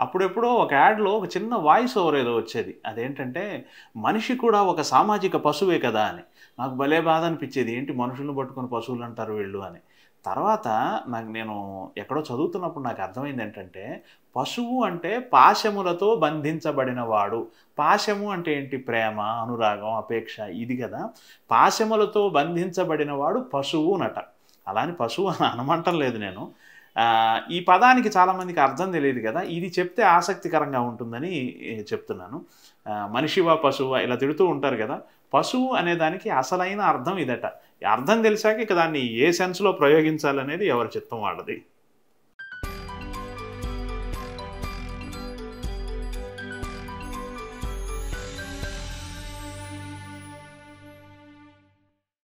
అప్పుడెప్పుడో ఒక యాడ్లో ఒక చిన్న వాయిస్ ఓవర్ ఏదో వచ్చేది. అదేంటంటే మనిషి కూడా ఒక సామాజిక పశువే కదా అని. నాకు భలే బాధ అనిపించేది. ఏంటి మనుషులను పట్టుకుని పశువులు అంటారు వీళ్ళు అని. తర్వాత నాకు నేను ఎక్కడో చదువుతున్నప్పుడు నాకు అర్థమైంది ఏంటంటే పశువు అంటే పాశములతో బంధించబడిన వాడు పాశము అంటే ఏంటి ప్రేమ అనురాగం అపేక్ష? ఇది కదా. పాశములతో బంధించబడిన వాడు పశువు నట. అలా అని పశువు అని అనమంటం లేదు నేను. ఈ పదానికి చాలామందికి అర్థం తెలియదు కదా. ఇది చెప్తే ఆసక్తికరంగా ఉంటుందని చెప్తున్నాను. మనిషివా పశువా ఇలా తిడుతూ ఉంటారు కదా. పశువు అనే దానికి అసలైన అర్థం ఇదట. అర్థం తెలిసాక ఇక దాన్ని ఏ సెన్స్లో ప్రయోగించాలనేది ఎవరి చిత్తం వాళ్ళది.